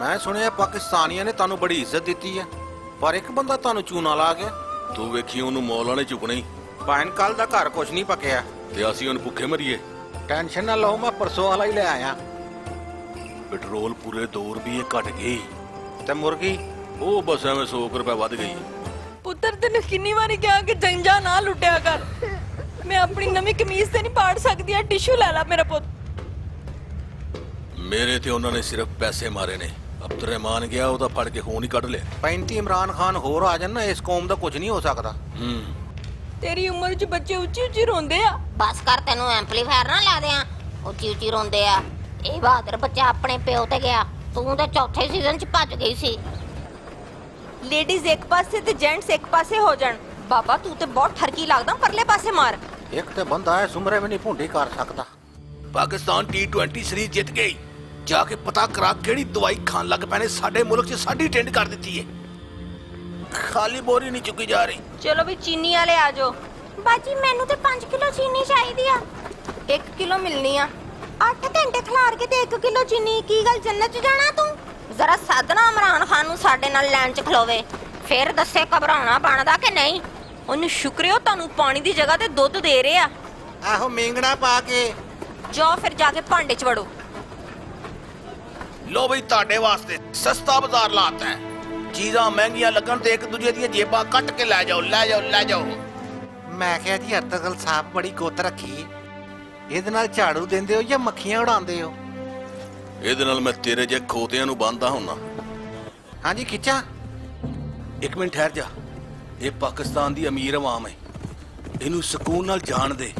ਮੈਂ ਸੁਣਿਆ ਪਾਕਿਸਤਾਨੀਆਂ ਨੇ ਤੁਹਾਨੂੰ ਬੜੀ ਇੱਜ਼ਤ ਦਿੱਤੀ ਹੈ। ਪਰ ਇੱਕ ਬੰਦਾ ਤੁਹਾਨੂੰ ਚੂਨਾ ਲਾ ਗਿਆ। ਤੂੰ ਵੇਖੀ ਉਹਨੂੰ ਮੌਲ ਵਾਲੇ ਚੁੱਕਣਾ ਹੀ ਭਾਣ ਕੱਲ ਦਾ ਘਰ ਕੁਛ ਨਹੀਂ ਪੱਕਿਆ। ਤੇ ਅਸੀਂ ਉਹਨੂੰ ਭੁੱਖੇ ਮਰੀਏ। ਟੈਨਸ਼ਨ ਨਾ ਲਓ ਮੈਂ ਪਰਸੋਂ ਵਾਲਾ ਹੀ ਲੈ ਆਇਆ। ਪੈਟਰੋਲ ਪੂਰੇ 2 ਰੁਪਏ ਘਟ ਗਈ ਤੇ ਮੁਰਗੀ? ਉਹ ਬਸ ਐਵੇਂ 100 ਕੁ ਰੁਪਏ ਵੱਧ ਗਈ। ਪੁੱਤਰ ਤੈਨੂੰ ਕਿੰਨੀ ਵਾਰੀ ਕਿਹਾ ਕਿ ਜੰਜਾ ਨਾ ਲੁੱਟਿਆ ਕਰ। ਮੈਂ ਆਪਣੀ ਨਵੀਂ ਕਮੀਜ਼ ਤੇ ਨਹੀਂ ਪਾੜ ਸਕਦੀ ਆ ਟਿਸ਼ੂ ਲੈ ਲੈ ਮੇਰਾ ਪੁੱਤ। ਮੇਰੇ ਤੇ ਉਹਨਾਂ ਨੇ ਸਿਰਫ ਪੈਸੇ ਮਾਰੇ ਨੇ। ਅਬਦੁਰਰਹਿਮਾਨ ਗਿਆ ਉਹਦਾ ਫੜ ਕੇ ਖੂਨ ਹੀ ਕੱਢ ਲਿਆ। 35 ਇਮਰਾਨ ਖਾਨ ਹੋਰ ਆ ਜਾਣ ਨਾ ਇਸ ਕੌਮ ਦਾ ਕੁਝ ਨਹੀਂ ਹੋ ਸਕਦਾ। ਹੂੰ। ਤੇਰੀ ਉਮਰ 'ਚ ਬੱਚੇ ਉੱਚੀ ਉੱਚੀ ਰੋਂਦੇ ਆ। ਬਸ ਕਰ ਤੈਨੂੰ ਐਂਪਲੀਫਾਇਰ ਨਾ ਲਾ ਦਿਆਂ। ਉੱਚੀ ਉੱਚੀ ਰੋਂਦੇ ਆ। ਇਹ ਬਹਾਦਰ ਬੱਚਾ ਆਪਣੇ ਪਿਓ ਤੇ ਗਿਆ। ਤੂੰ ਤਾਂ ਚੌਥੇ ਸੀਜ਼ਨ 'ਚ ਭੱਜ ਗਈ ਸੀ। ਲੇਡੀਜ਼ ਇੱਕ ਪਾਸੇ ਤੇ ਜੈਂਟਸ ਇੱਕ ਪਾਸੇ ਹੋ ਜਾਣ। ਬਾਬਾ ਤੂੰ ਤੇ ਬਹੁਤ ਠਰਕੀ ਲੱਗਦਾ ਪਰਲੇ ਪਾਸੇ ਮਾਰ। ਇੱਕ ਤੇ ਬੰਦਾ ਹੈ ਸੁਮਰੇ ਵੀ ਨਹੀਂ ਭੁੰਡੀ ਕਰ ਸਕਦਾ। ਪਾਕਿਸਤਾਨ ਟੀ20 ਸੀਰੀਜ਼ ਜਿੱਤ ਗਈ। ਜਾ ਕੇ ਪਤਾ ਕਰਾ ਕਿਹੜੀ ਦਵਾਈ ਖਾਣ ਲੱਗ ਪੈਣੇ ਸਾਡੇ ਮੁਲਕ 'ਚ ਸਾਡੀ ਟੈਂਡ ਕਰ ਦਿੱਤੀ ਏ। ਖਾਲੀ ਬੋਰੀ ਨਹੀਂ ਚੁੱਕੀ ਜਾ ਰਹੀ। ਚਲੋ ਵੀ ਚੀਨੀ ਵਾਲੇ ਆ ਜਾਓ। ਬਾਜੀ ਮੈਨੂੰ ਤੇ 5 ਕਿਲੋ ਚੀਨੀ ਚਾਹੀਦੀ ਆ। 1 ਕਿਲੋ ਮਿਲਣੀ ਆ। 8 ਘੰਟੇ ਖਲਾਰ ਕੇ ਤੇ 1 ਕਿਲੋ ਚੀਨੀ ਕੀ ਗੱਲ ਜੰਨਤ 'ਚ ਜਾਣਾ ਤੂੰ? ਜ਼ਰਾ ਸਾਧਨਾ ਇਮਰਾਨ ਖਾਨ ਨੂੰ ਸਾਡੇ ਨਾਲ ਲੈਣ 'ਚ ਖਲੋਵੇ। ਫਿਰ ਦੱਸੇ ਘਬਰਾਉਣਾ ਬਣਦਾ ਕਿ ਨਹੀਂ? ਉਹਨੂੰ ਸ਼ੁਕਰਿਓ ਤੁਹਾਨੂੰ ਪਾਣੀ ਦੀ ਜਗ੍ਹਾ ਤੇ ਦੁੱਧ ਦੇ ਰਹੇ। ਆ ਆਹੋ ਮੇਂਗਣਾ ਪਾ ਕੇ। ਜਾਓ ਫਿਰ ਜਾ ਕੇ ਭਾਂਡੇ 'ਚ ਵੜੋ। ਲੋ ਬਈ ਤੁਹਾਡੇ ਵਾਸਤੇ ਸਸਤਾ ਬਾਜ਼ਾਰ ਲਾਤਾ ਹੈ। ਚੀਜ਼ਾਂ ਮਹਿੰਗੀਆਂ ਲੱਗਣ ਤੇ ਇੱਕ ਦੂਜੇ ਦੀਆਂ ਜੇਬਾਂ ਕੱਟ ਕੇ ਲੈ ਜਾਓ ਲੈ ਜਾਓ ਲੈ ਜਾਓ। ਮੈਂ ਕਿਹਾ ਜੀ ਅਰਤਗਲ ਸਾਹਿਬ ਬੜੀ ਗੁੱਤ ਰੱਖੀ। ਇਹਦੇ ਨਾਲ ਝਾੜੂ ਦਿੰਦੇ ਹੋ ਜਾਂ ਮੱਖੀਆਂ ਉਡਾਉਂਦੇ ਹੋ? ਇਹਦੇ ਨਾਲ ਮੈਂ ਤੇਰੇ ਜੇ ਖੋਤਿਆਂ ਨੂੰ ਬੰਨਦਾ ਹੁੰਨਾ ਹਾਂਜੀ ਖਿੱਚਾਂ। ਇੱਕ ਮਿੰਟ ਠਹਿਰ ਜਾ। ਇਹ ਪਾਕਿਸਤਾਨ ਦੀ ਅਮੀਰ ਆਵਾਮ ਹੈ। ਇਹਨੂੰ ਸਕੂਨ ਨਾਲ ਜਾਣ ਦੇ।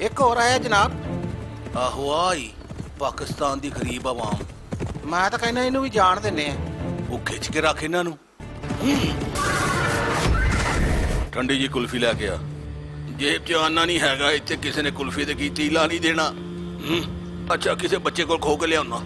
ਇੱਕ ਹੋਰ ਆਇਆ ਜਨਾਬ। ਆਹੋ ਆਈ ਪਾਕਿਸਤਾਨ ਦੀ ਗਰੀਬ ਆਵਾਮ। ਮੈਂ ਤਾਂ ਕਹਿੰਦਾ ਇਹਨੂੰ ਵੀ ਜਾਣ ਦਿੰਨੇ ਆ। ਉਹ ਖਿੱਚ ਕੇ ਰੱਖ ਇਹਨਾਂ ਨੂੰ। ਠੰਡੀ ਜੀ ਕੁਲਫੀ ਲੈ ਕੇ ਆ। ਜੇਬ 'ਚ ਆਨਾ ਨਹੀਂ ਹੈਗਾ, ਇੱਥੇ ਕਿਸੇ ਨੇ ਕੁਲਫੀ ਤੇ ਕੀ ਤੀਲਾ ਨਹੀਂ ਦੇਣਾ। ਅੱਛਾ, ਕਿਸੇ ਬੱਚੇ ਕੋਲ ਖੋ ਕੇ ਲਿਆਉਣਾ।